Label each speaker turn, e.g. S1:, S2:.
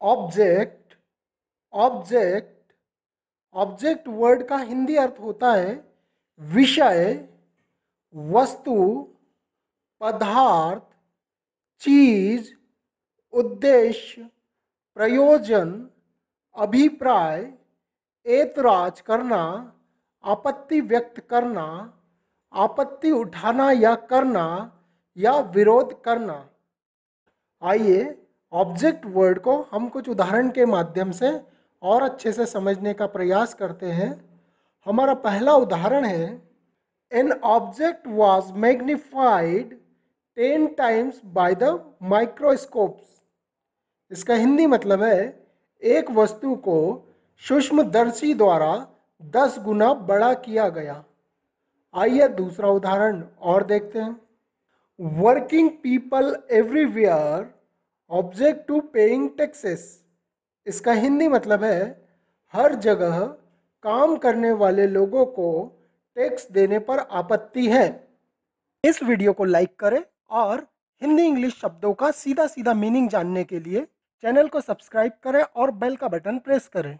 S1: Object object object word का हिंदी अर्थ होता है विषय, वस्तु, पदार्थ, चीज़, उद्देश्य, प्रयोजन, अभिप्राय, ऐतराज करना, आपत्ति व्यक्त करना, आपत्ति उठाना या करना या विरोध करना। आइए ऑब्जेक्ट वर्ड को हम कुछ उदाहरण के माध्यम से और अच्छे से समझने का प्रयास करते हैं। हमारा पहला उदाहरण है an object was magnified ten times by the microscopes इसका हिंदी मतलब है, एक वस्तु को सूक्ष्मदर्शी द्वारा दस गुना बड़ा किया गया। आइए दूसरा उदाहरण और देखते हैं। Working people everywhere object to paying taxes. इसका हिंदी मतलब है, हर जगह काम करने वाले लोगों को टैक्स देने पर आपत्ति है। इस वीडियो को लाइक करें और हिंदी इंग्लिश शब्दों का सीधा सीधा मीनिंग जानने के लिए चैनल को सब्सक्राइब करें और बेल का बटन प्रेस करें।